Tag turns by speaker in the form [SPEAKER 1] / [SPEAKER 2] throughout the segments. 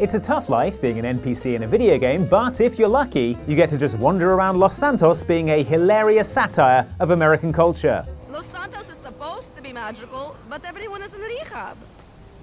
[SPEAKER 1] It's a tough life being an NPC in a video game, but if you're lucky, you get to just wander around Los Santos being a hilarious satire of American culture.
[SPEAKER 2] Los Santos is supposed to be magical, but everyone is in rehab.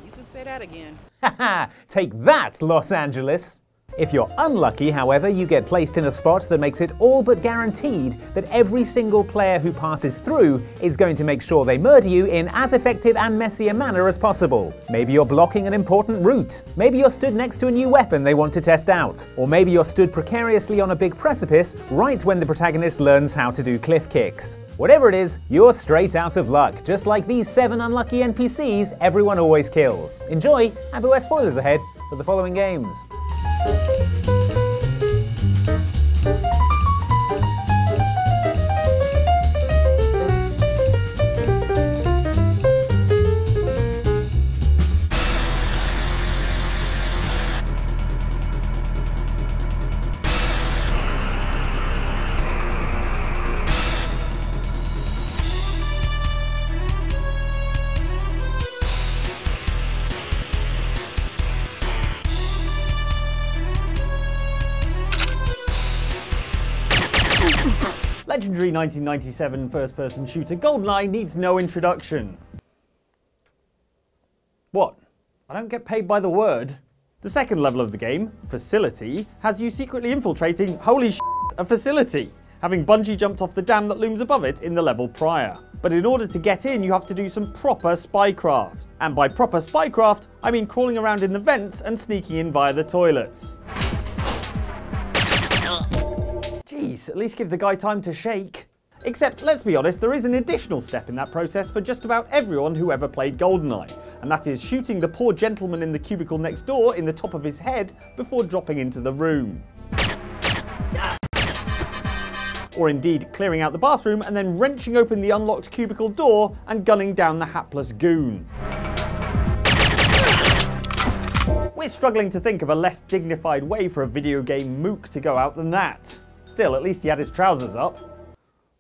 [SPEAKER 3] You can say that again.
[SPEAKER 1] Haha, take that, Los Angeles! If you're unlucky, however, you get placed in a spot that makes it all but guaranteed that every single player who passes through is going to make sure they murder you in as effective and messy a manner as possible. Maybe you're blocking an important route. Maybe you're stood next to a new weapon they want to test out. Or maybe you're stood precariously on a big precipice right when the protagonist learns how to do cliff kicks. Whatever it is, you're straight out of luck, just like these seven unlucky NPCs everyone always kills. Enjoy, and beware spoilers ahead for the following games.
[SPEAKER 4] Legendary 1997 first-person shooter GoldenEye needs no introduction. What? I don't get paid by the word. The second level of the game, Facility, has you secretly infiltrating, holy sh**, a facility, having bungee jumped off the dam that looms above it in the level prior. But in order to get in, you have to do some proper spycraft. And by proper spycraft, I mean crawling around in the vents and sneaking in via the toilets. Jeez, at least give the guy time to shake. Except, let's be honest, there is an additional step in that process for just about everyone who ever played GoldenEye, and that is shooting the poor gentleman in the cubicle next door in the top of his head before dropping into the room. Or indeed, clearing out the bathroom and then wrenching open the unlocked cubicle door and gunning down the hapless goon. We're struggling to think of a less dignified way for a video game mook to go out than that. Still, at least he had his trousers up.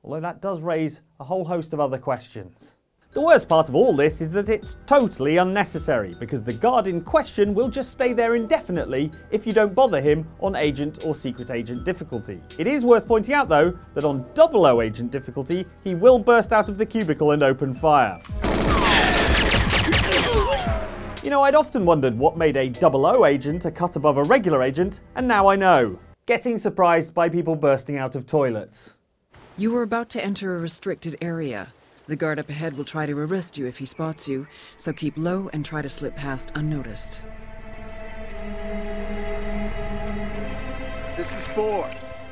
[SPEAKER 4] Although that does raise a whole host of other questions. The worst part of all this is that it's totally unnecessary, because the guard in question will just stay there indefinitely if you don't bother him on Agent or Secret Agent difficulty. It is worth pointing out though, that on 00 Agent difficulty, he will burst out of the cubicle and open fire. You know, I'd often wondered what made a 00 agent a cut above a regular agent, and now I know. Getting surprised by people bursting out of toilets.
[SPEAKER 5] You are about to enter a restricted area. The guard up ahead will try to arrest you if he spots you, so keep low and try to slip past unnoticed.
[SPEAKER 6] This is four.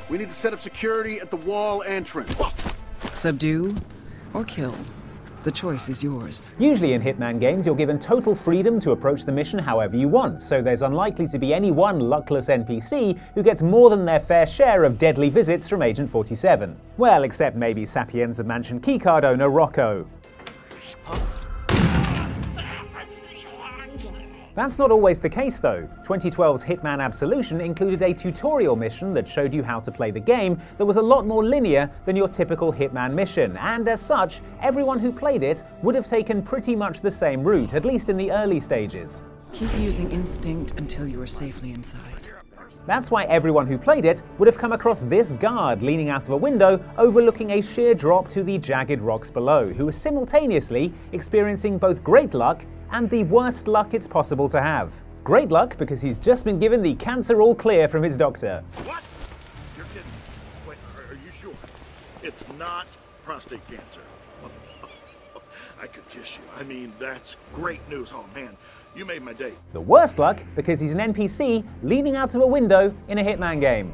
[SPEAKER 6] We need to set up security at the wall entrance.
[SPEAKER 5] Subdue or kill. The choice is yours.
[SPEAKER 1] Usually in Hitman games, you're given total freedom to approach the mission however you want, so there's unlikely to be any one luckless NPC who gets more than their fair share of deadly visits from Agent 47. Well, except maybe Sapienza Mansion keycard owner Rocco. That's not always the case though. 2012's Hitman Absolution included a tutorial mission that showed you how to play the game that was a lot more linear than your typical Hitman mission, and as such, everyone who played it would have taken pretty much the same route, at least in the early stages.
[SPEAKER 5] Keep using instinct until you are safely inside.
[SPEAKER 1] That's why everyone who played it would have come across this guard leaning out of a window overlooking a sheer drop to the jagged rocks below, who was simultaneously experiencing both great luck and the worst luck it's possible to have. Great luck because he's just been given the cancer all clear from his doctor.
[SPEAKER 7] What? You're kidding. Wait, are, are you sure? It's not prostate cancer. I kiss you. I mean, that's great news. Oh, man, you made my day.
[SPEAKER 1] The worst luck because he's an NPC leaning out of a window in a Hitman game.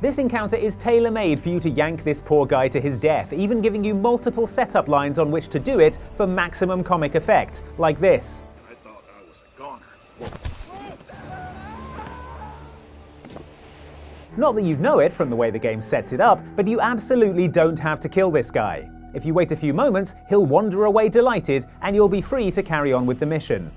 [SPEAKER 1] This encounter is tailor-made for you to yank this poor guy to his death, even giving you multiple setup lines on which to do it for maximum comic effect, like this.
[SPEAKER 7] I thought I was a goner.
[SPEAKER 1] Not that you'd know it from the way the game sets it up, but you absolutely don't have to kill this guy. If you wait a few moments, he'll wander away delighted, and you'll be free to carry on with the mission.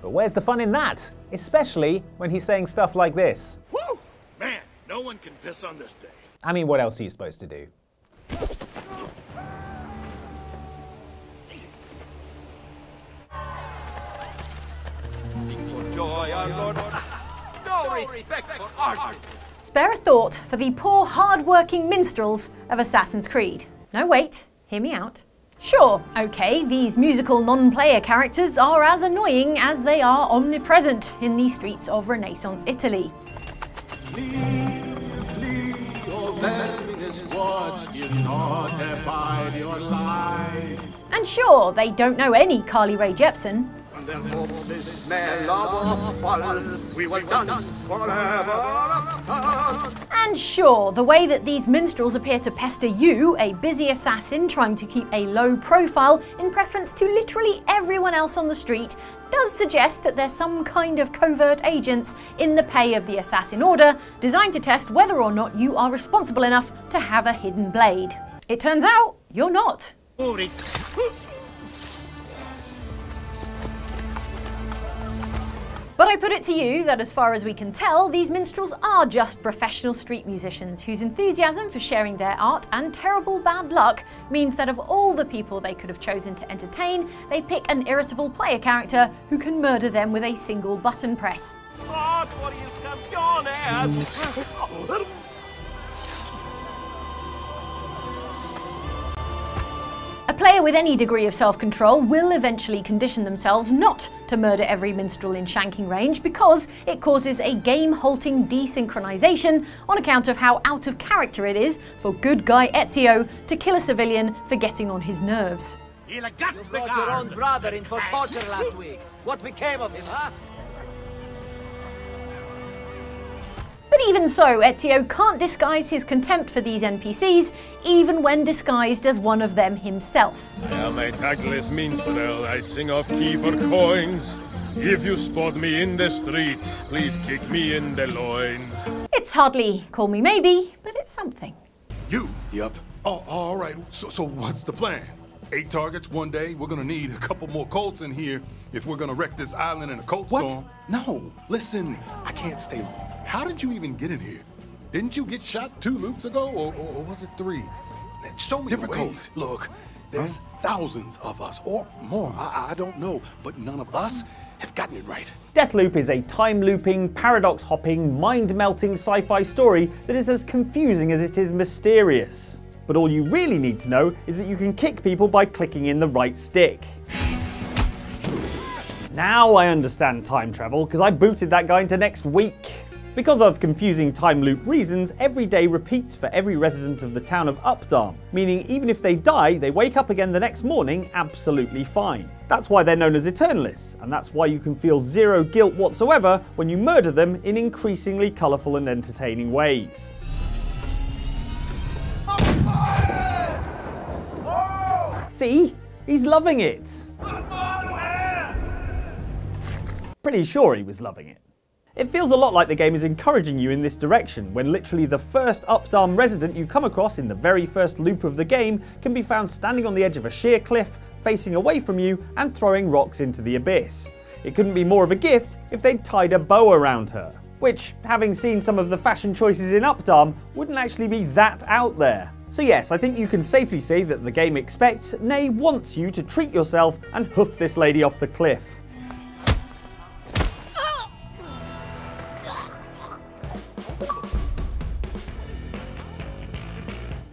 [SPEAKER 1] But where's the fun in that? Especially when he's saying stuff like this.
[SPEAKER 7] Woo! Man, no one can piss on this day.
[SPEAKER 1] I mean, what else are you supposed to do?
[SPEAKER 8] Spare a thought for the poor, hard-working minstrels of Assassin's Creed. No, wait, hear me out. Sure, okay, these musical non-player characters are as annoying as they are omnipresent in the streets of Renaissance Italy. And sure, they don't know any Carly Rae Jepsen, and sure, the way that these minstrels appear to pester you, a busy assassin trying to keep a low profile in preference to literally everyone else on the street, does suggest that there's some kind of covert agents in the pay of the Assassin Order designed to test whether or not you are responsible enough to have a hidden blade. It turns out you're not. But I put it to you that as far as we can tell, these minstrels are just professional street musicians whose enthusiasm for sharing their art and terrible bad luck means that of all the people they could have chosen to entertain, they pick an irritable player character who can murder them with a single button press. A player with any degree of self-control will eventually condition themselves not to murder every minstrel in shanking range because it causes a game-halting desynchronization on account of how out of character it is for good guy Ezio to kill a civilian for getting on his nerves.
[SPEAKER 9] You brought your own brother in for torture last week. What became of him, huh?
[SPEAKER 8] But even so, Ezio can't disguise his contempt for these NPCs, even when disguised as one of them himself.
[SPEAKER 10] I am a tactless minstrel. I sing off key for coins. If you spot me in the street, please kick me in the loins.
[SPEAKER 8] It's hardly call me maybe, but it's something.
[SPEAKER 11] You? Yep. Oh, all right. So, so what's the plan? Eight targets one day. We're gonna need a couple more Colts in here if we're gonna wreck this island in a Colt
[SPEAKER 12] What?
[SPEAKER 11] storm. No, listen. I can't stay long. How did you even get in here? Didn't you get shot two loops ago, or, or, or was it three? Show me
[SPEAKER 12] Different
[SPEAKER 11] the way.
[SPEAKER 12] Colts.
[SPEAKER 11] Look, there's thousands of us, or more. I, I don't know, but none of us have gotten it right.
[SPEAKER 4] Deathloop is a time looping, paradox hopping, mind melting sci fi story that is as confusing as it is mysterious. But all you really need to know is that you can kick people by clicking in the right stick. Now I understand time travel because I booted that guy into next week. Because of confusing time loop reasons, every day repeats for every resident of the town of Updaam, meaning even if they die, they wake up again the next morning absolutely fine. That's why they're known as Eternalists, and that's why you can feel zero guilt whatsoever when you murder them in increasingly colourful and entertaining ways. See? He's loving it! Pretty sure he was loving it. It feels a lot like the game is encouraging you in this direction, when literally the first Updaam resident you come across in the very first loop of the game can be found standing on the edge of a sheer cliff, facing away from you and throwing rocks into the abyss. It couldn't be more of a gift if they'd tied a bow around her, which, having seen some of the fashion choices in Updaam, wouldn't actually be that out there. So yes, I think you can safely say that the game expects, nay wants you to treat yourself and hoof this lady off the cliff.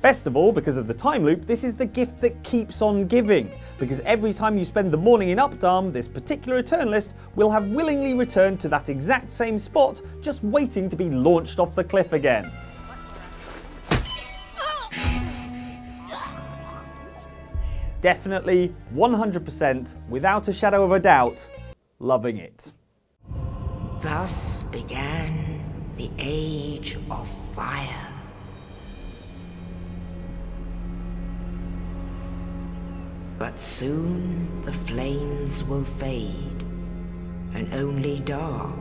[SPEAKER 4] Best of all, because of the time loop, this is the gift that keeps on giving. Because every time you spend the morning in Updaam, this particular Eternalist will have willingly returned to that exact same spot, just waiting to be launched off the cliff again. Definitely, 100%, without a shadow of a doubt, loving it.
[SPEAKER 13] Thus began the Age of Fire. But soon the flames will fade, and only dark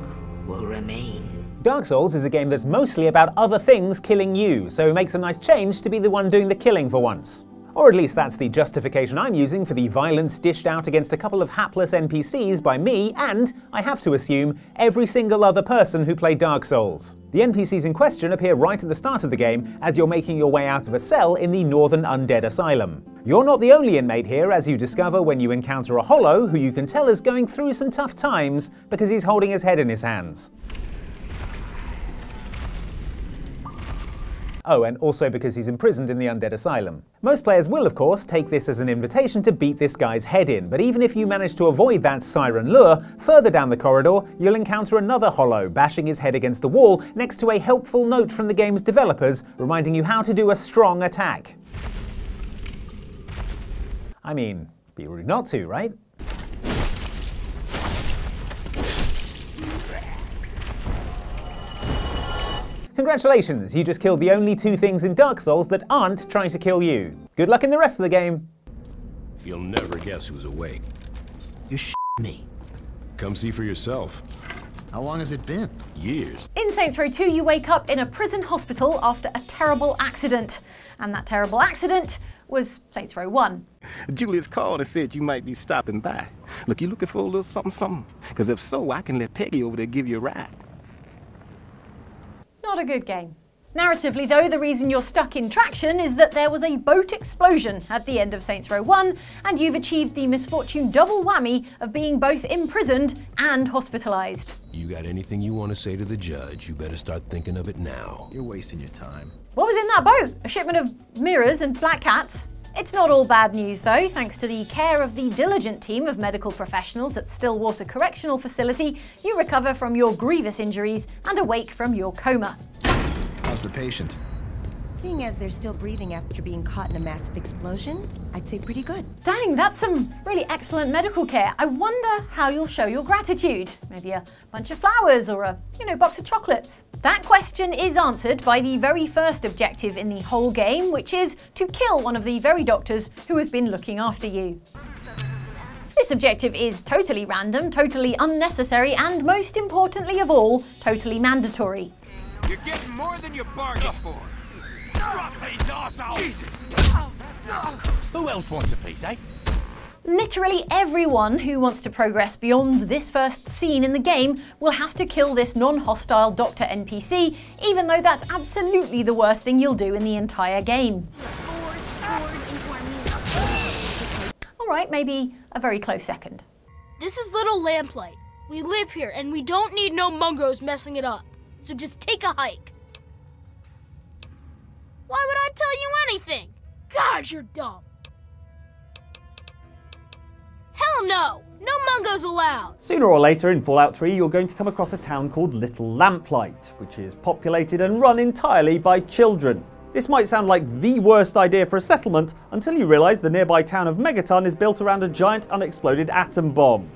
[SPEAKER 13] will remain.
[SPEAKER 1] Dark Souls is a game that's mostly about other things killing you, so it makes a nice change to be the one doing the killing for once. Or at least that's the justification I'm using for the violence dished out against a couple of hapless NPCs by me and, I have to assume, every single other person who played Dark Souls. The NPCs in question appear right at the start of the game as you're making your way out of a cell in the Northern Undead Asylum. You're not the only inmate here, as you discover when you encounter a Hollow who you can tell is going through some tough times because he's holding his head in his hands. Oh, and also because he's imprisoned in the Undead Asylum. Most players will, of course, take this as an invitation to beat this guy's head in, but even if you manage to avoid that siren lure, further down the corridor, you'll encounter another hollow bashing his head against the wall next to a helpful note from the game's developers reminding you how to do a strong attack. I mean, be rude not to, right? Congratulations, you just killed the only two things in Dark Souls that aren't trying to kill you. Good luck in the rest of the game.
[SPEAKER 12] You'll never guess who's awake.
[SPEAKER 14] You sh me.
[SPEAKER 12] Come see for yourself.
[SPEAKER 14] How long has it been?
[SPEAKER 12] Years.
[SPEAKER 8] In Saints Row 2, you wake up in a prison hospital after a terrible accident. And that terrible accident was Saints Row 1.
[SPEAKER 15] Julius called and said you might be stopping by. Look, you looking for a little something something? Because if so, I can let Peggy over there give you a ride.
[SPEAKER 8] Not a good game. Narratively, though, the reason you're stuck in traction is that there was a boat explosion at the end of Saints Row 1, and you've achieved the misfortune double whammy of being both imprisoned and hospitalised.
[SPEAKER 12] You got anything you want to say to the judge, you better start thinking of it now.
[SPEAKER 14] You're wasting your time.
[SPEAKER 8] What was in that boat? A shipment of mirrors and black cats? It's not all bad news though, thanks to the care of the diligent team of medical professionals at Stillwater Correctional Facility, you recover from your grievous injuries and awake from your coma.
[SPEAKER 14] How's the patient?
[SPEAKER 16] Seeing as they're still breathing after being caught in a massive explosion, I'd say pretty good.
[SPEAKER 8] Dang, that's some really excellent medical care. I wonder how you'll show your gratitude. Maybe a bunch of flowers or a, you know, box of chocolates. That question is answered by the very first objective in the whole game, which is to kill one of the very doctors who has been looking after you. This objective is totally random, totally unnecessary, and most importantly of all, totally mandatory.
[SPEAKER 17] You're getting more than you bargained for. Drop these assholes! Jesus! Who else wants a piece, eh?
[SPEAKER 8] Literally everyone who wants to progress beyond this first scene in the game will have to kill this non-hostile Doctor NPC, even though that's absolutely the worst thing you'll do in the entire game. Alright, maybe a very close second.
[SPEAKER 18] This is Little Lamplight. We live here and we don't need no mungos messing it up. So just take a hike. Why would I tell you anything? God, you're dumb. Hell no! No mungos allowed!
[SPEAKER 4] Sooner or later in Fallout 3, you're going to come across a town called Little Lamplight, which is populated and run entirely by children. This might sound like the worst idea for a settlement until you realise the nearby town of Megaton is built around a giant unexploded atom bomb.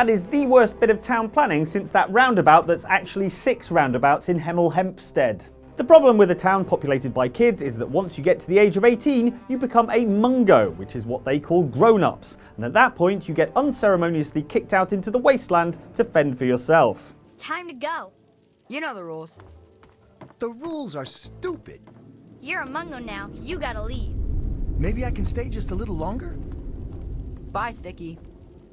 [SPEAKER 4] That is the worst bit of town planning since that roundabout that's actually six roundabouts in Hemel Hempstead. The problem with a town populated by kids is that once you get to the age of 18, you become a mungo, which is what they call grown-ups, and at that point you get unceremoniously kicked out into the wasteland to fend for yourself.
[SPEAKER 2] It's time to go. You know the rules.
[SPEAKER 14] The rules are stupid.
[SPEAKER 2] You're a mungo now. You gotta leave.
[SPEAKER 14] Maybe I can stay just a little longer?
[SPEAKER 2] Bye, Sticky.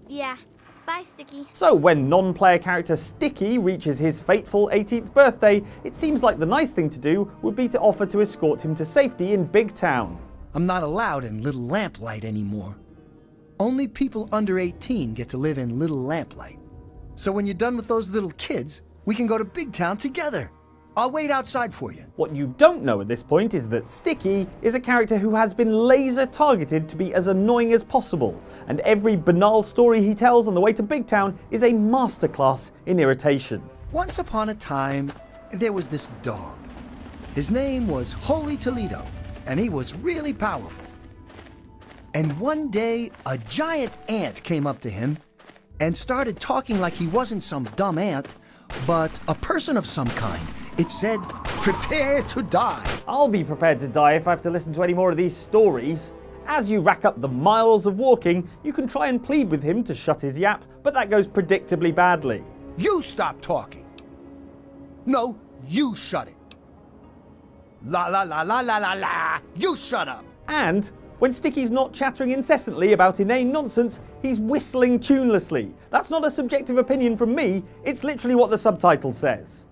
[SPEAKER 2] Yeah. Bye, Sticky.
[SPEAKER 4] So when non-player character Sticky reaches his fateful 18th birthday, it seems like the nice thing to do would be to offer to escort him to safety in Big Town.
[SPEAKER 14] I'm not allowed in Little Lamplight anymore. Only people under 18 get to live in Little Lamplight. So when you're done with those little kids, we can go to Big Town together. I'll wait outside for you.
[SPEAKER 4] What you don't know at this point is that Sticky is a character who has been laser targeted to be as annoying as possible, and every banal story he tells on the way to Big Town is a masterclass in irritation.
[SPEAKER 14] Once upon a time, there was this dog. His name was Holy Toledo, and he was really powerful. And one day, a giant ant came up to him and started talking like he wasn't some dumb ant, but a person of some kind. It said, prepare to die.
[SPEAKER 4] I'll be prepared to die if I have to listen to any more of these stories. As you rack up the miles of walking, you can try and plead with him to shut his yap, but that goes predictably badly.
[SPEAKER 14] You stop talking. No, you shut it. La la la la la la la. You shut up.
[SPEAKER 4] And when Sticky's not chattering incessantly about inane nonsense, he's whistling tunelessly. That's not a subjective opinion from me, it's literally what the subtitle says.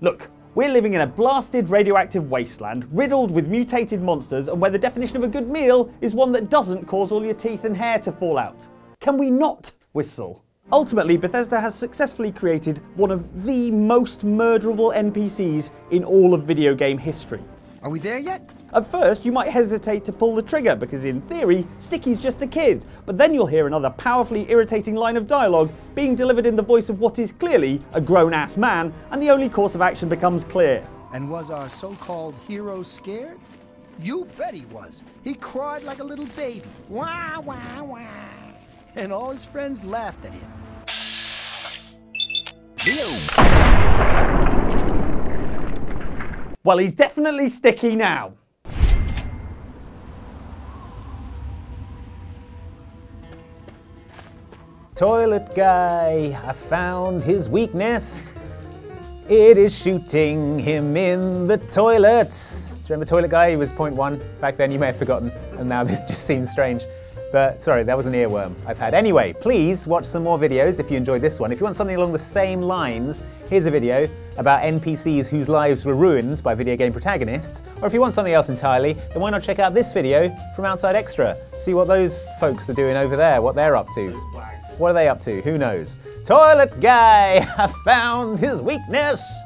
[SPEAKER 4] Look, we're living in a blasted radioactive wasteland, riddled with mutated monsters, and where the definition of a good meal is one that doesn't cause all your teeth and hair to fall out. Can we not whistle? Ultimately, Bethesda has successfully created one of the most murderable NPCs in all of video game history.
[SPEAKER 14] Are we there yet?
[SPEAKER 4] At first, you might hesitate to pull the trigger because, in theory, Sticky's just a kid, but then you'll hear another powerfully irritating line of dialogue being delivered in the voice of what is clearly a grown ass man, and the only course of action becomes clear.
[SPEAKER 14] And was our so called hero scared? You bet he was. He cried like a little baby. Wah, wah, wah. And all his friends laughed at him.
[SPEAKER 4] Well, he's definitely sticky now.
[SPEAKER 1] Toilet guy, I found his weakness. It is shooting him in the toilets. Do you remember Toilet Guy? He was point one. Back then you may have forgotten, and now this just seems strange. But sorry, that was an earworm I've had. Anyway, please watch some more videos if you enjoyed this one. If you want something along the same lines, here's a video about NPCs whose lives were ruined by video game protagonists. Or if you want something else entirely, then why not check out this video from Outside Extra? See what those folks are doing over there, what they're up to. What are they up to? Who knows? Toilet guy, I found his weakness.